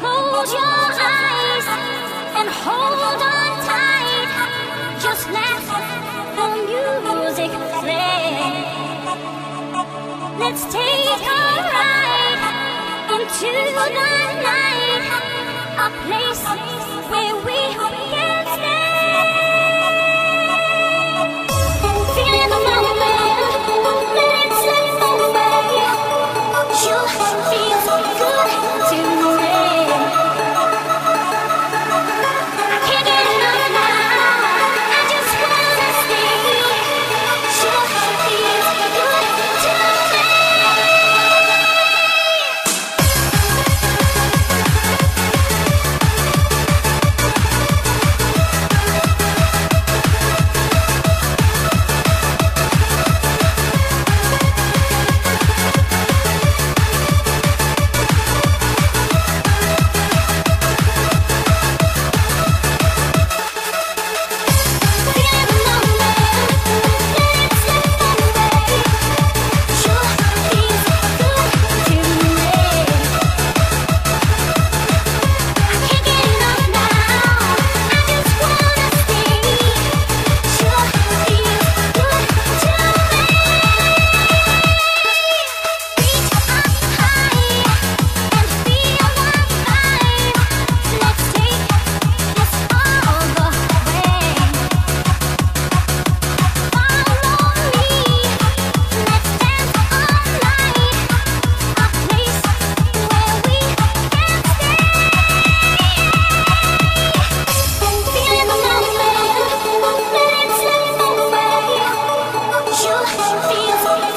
Close your eyes and hold on tight. Just let the music play. Let's take a ride into the night, a place where Jesus.